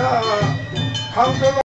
カウントが